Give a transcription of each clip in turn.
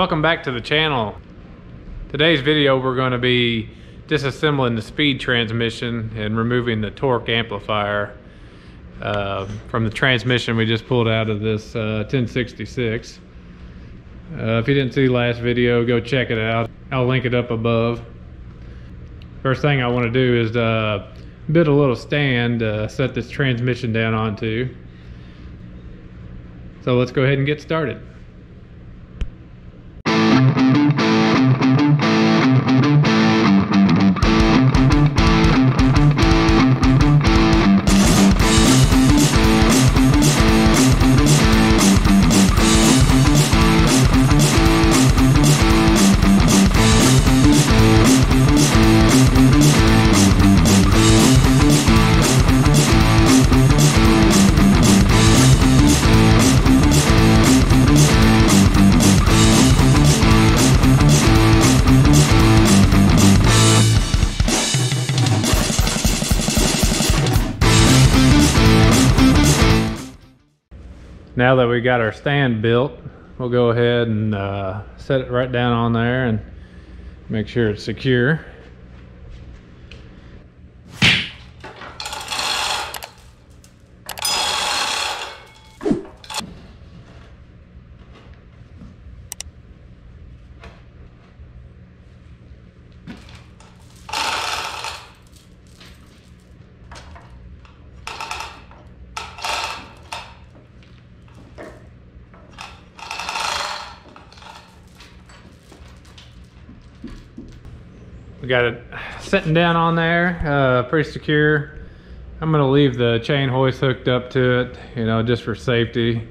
Welcome back to the channel. Today's video we're going to be disassembling the speed transmission and removing the torque amplifier uh, from the transmission we just pulled out of this uh, 1066. Uh, if you didn't see the last video, go check it out. I'll link it up above. First thing I want to do is uh, build a little stand to set this transmission down onto. So let's go ahead and get started. We got our stand built, we'll go ahead and uh, set it right down on there and make sure it's secure. We got it sitting down on there, uh, pretty secure. I'm gonna leave the chain hoist hooked up to it, you know, just for safety.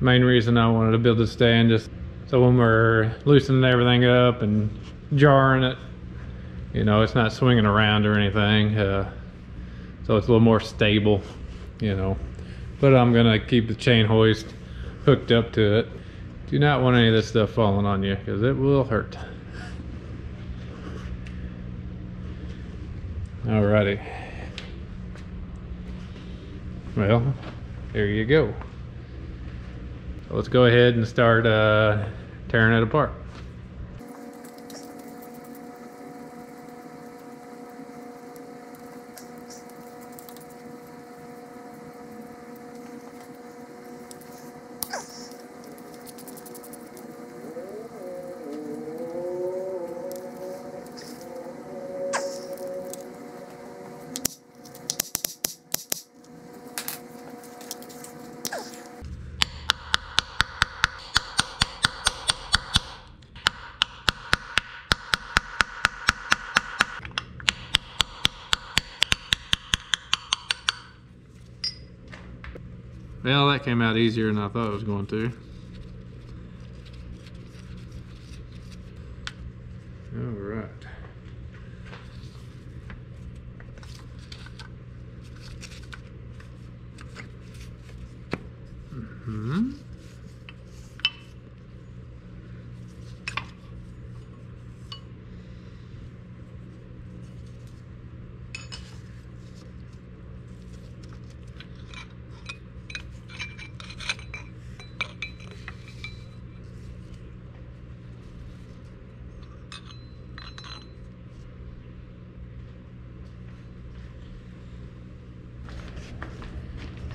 Main reason I wanted to build the stand just so when we're loosening everything up and jarring it, you know, it's not swinging around or anything. Uh, so it's a little more stable, you know. But I'm gonna keep the chain hoist hooked up to it. Do not want any of this stuff falling on you because it will hurt. Alrighty. Well, there you go. Let's go ahead and start uh, tearing it apart. Well, that came out easier than I thought it was going to. All right.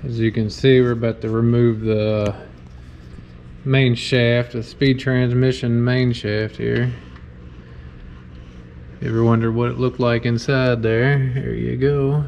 As you can see, we're about to remove the main shaft, the speed transmission main shaft here. Ever wondered what it looked like inside there? Here you go.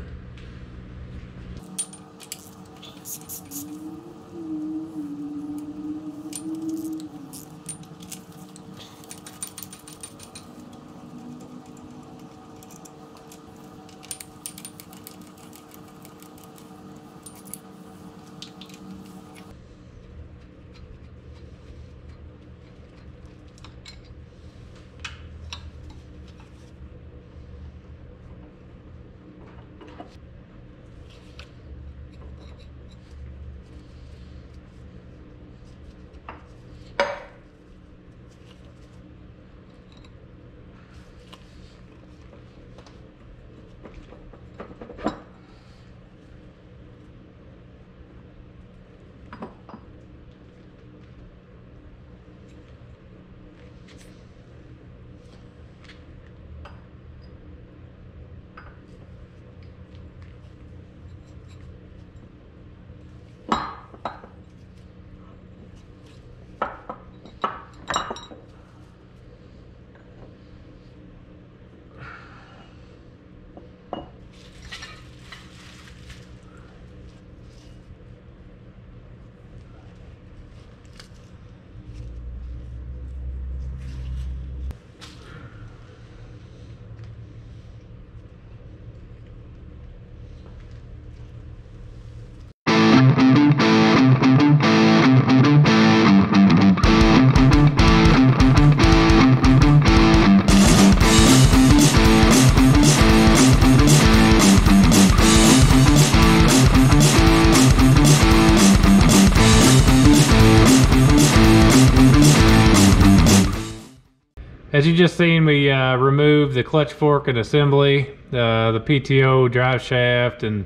You just seen, we uh, removed the clutch fork and assembly, uh, the PTO drive shaft, and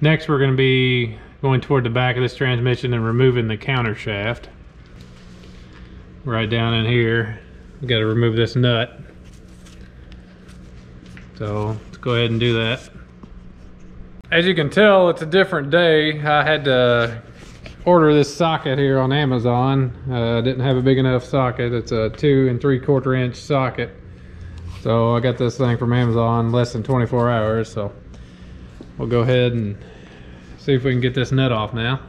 next we're going to be going toward the back of this transmission and removing the counter shaft. Right down in here, we got to remove this nut. So let's go ahead and do that. As you can tell, it's a different day. I had to order this socket here on Amazon. Uh, didn't have a big enough socket. It's a two and three quarter inch socket. So I got this thing from Amazon less than 24 hours. So we'll go ahead and see if we can get this nut off now.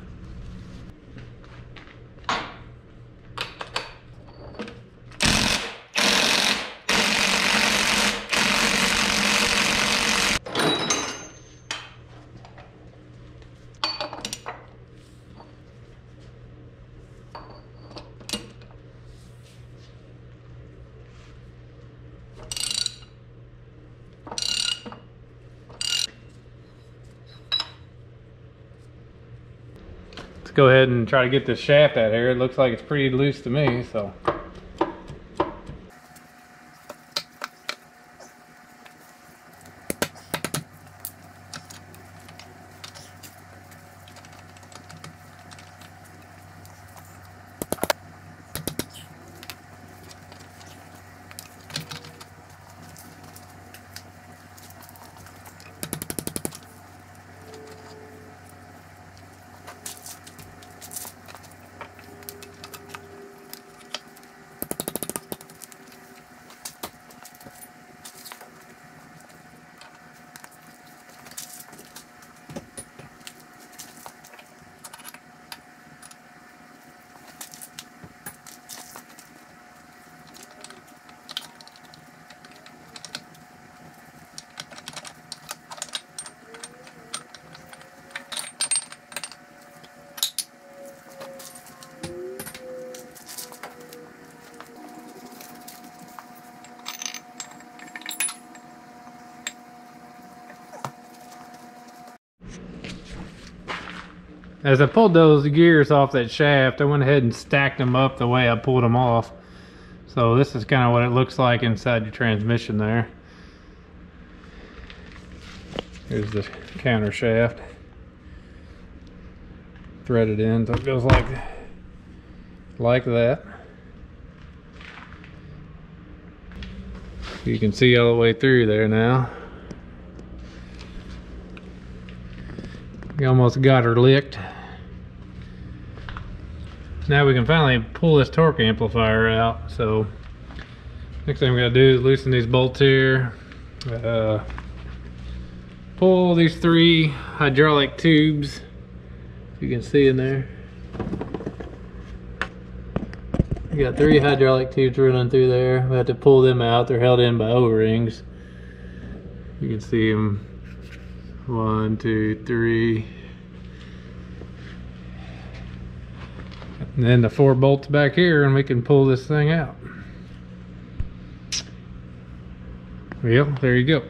Go ahead and try to get this shaft out here. It looks like it's pretty loose to me, so. As I pulled those gears off that shaft, I went ahead and stacked them up the way I pulled them off. So this is kind of what it looks like inside your transmission there. Here's the counter shaft. Threaded in, so it goes like, like that. You can see all the way through there now. We almost got her licked. Now we can finally pull this torque amplifier out. So next thing we gotta do is loosen these bolts here. Uh, pull these three hydraulic tubes. You can see in there. We got three hydraulic tubes running through there. We have to pull them out. They're held in by O-rings. You can see them one, two, three. And then the four bolts back here and we can pull this thing out. Well, there you go.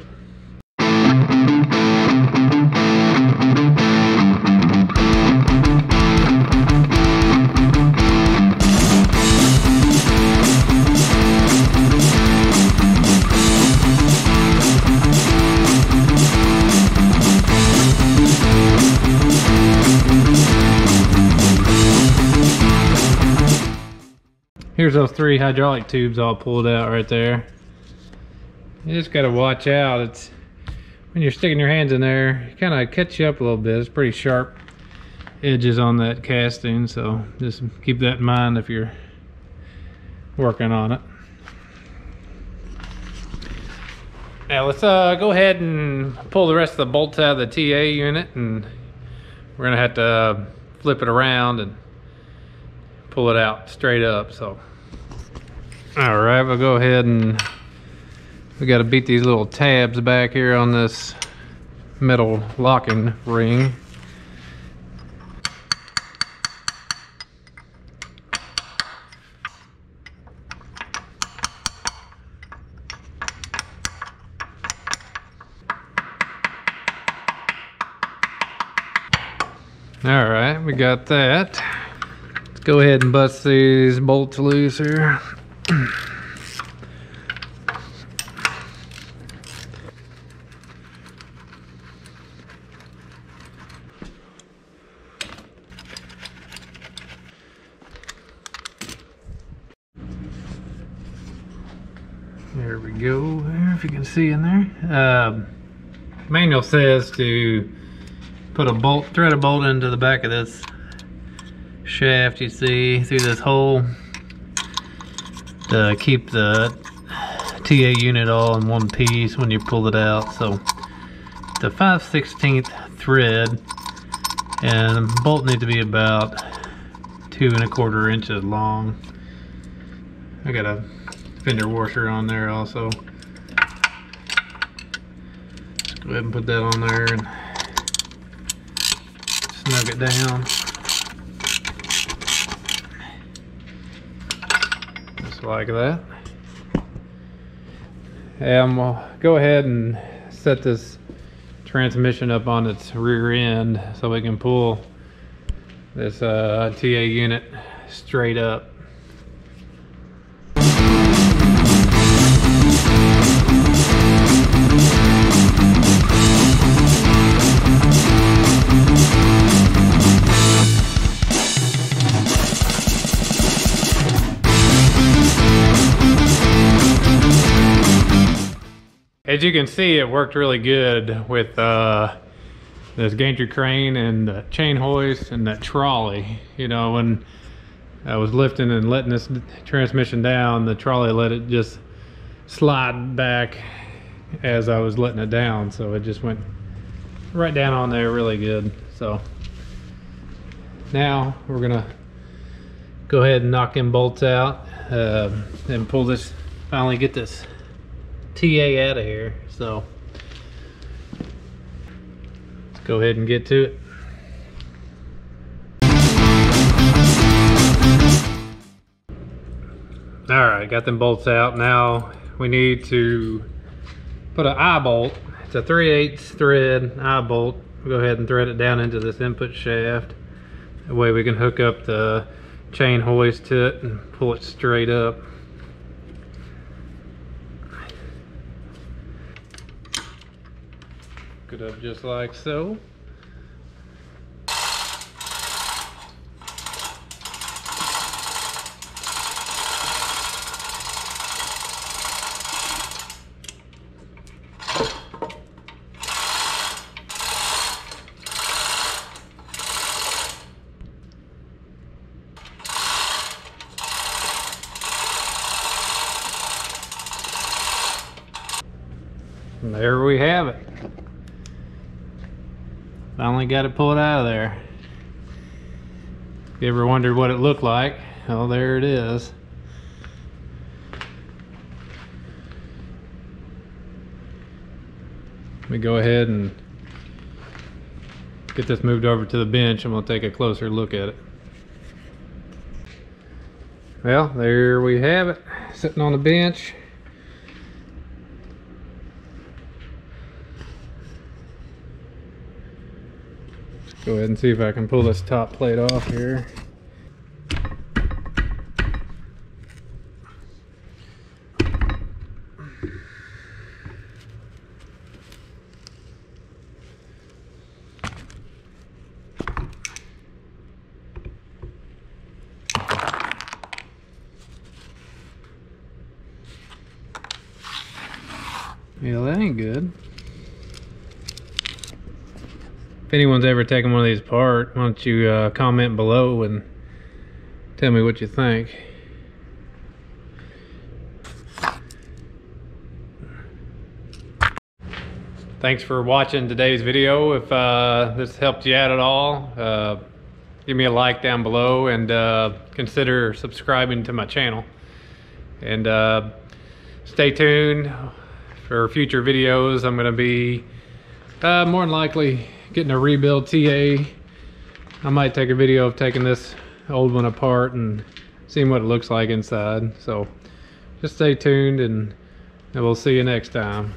Here's those three hydraulic tubes all pulled out right there. You just gotta watch out. It's when you're sticking your hands in there, it kind of cuts you up a little bit. It's pretty sharp edges on that casting, so just keep that in mind if you're working on it. Now let's uh, go ahead and pull the rest of the bolts out of the TA unit and we're gonna have to uh, flip it around and pull it out straight up so all right, we'll go ahead and we got to beat these little tabs back here on this metal locking ring. All right, we got that go ahead and bust these bolts loose here. There we go, if you can see in there. Uh, manual says to put a bolt, thread a bolt into the back of this shaft you see through this hole to keep the TA unit all in one piece when you pull it out. So the 5 16th thread and bolt need to be about two and a quarter inches long. I got a fender washer on there also. Let's go ahead and put that on there and snug it down. Like that. And we'll go ahead and set this transmission up on its rear end so we can pull this uh, TA unit straight up. As you can see, it worked really good with uh, this gantry crane and the chain hoist and that trolley. You know, when I was lifting and letting this transmission down, the trolley let it just slide back as I was letting it down. So it just went right down on there really good. So now we're gonna go ahead and knock them bolts out uh, and pull this, finally get this TA out of here. So let's go ahead and get to it. All right, got them bolts out. Now we need to put an eye bolt. It's a 3 8 thread eye bolt. We'll go ahead and thread it down into this input shaft. That way we can hook up the chain hoist to it and pull it straight up. It up just like so. There we have it. Finally got it pulled out of there. If you ever wondered what it looked like, well there it is. Let me go ahead and get this moved over to the bench and we'll take a closer look at it. Well, there we have it, sitting on the bench. Go ahead and see if I can pull this top plate off here. Yeah, that ain't good. If anyone's ever taken one of these apart, why don't you uh, comment below and tell me what you think. Thanks for watching today's video. If uh, this helped you out at all, uh, give me a like down below and uh, consider subscribing to my channel. And uh, stay tuned for future videos. I'm going to be uh, more than likely getting a rebuild TA. I might take a video of taking this old one apart and seeing what it looks like inside. So just stay tuned and we'll see you next time.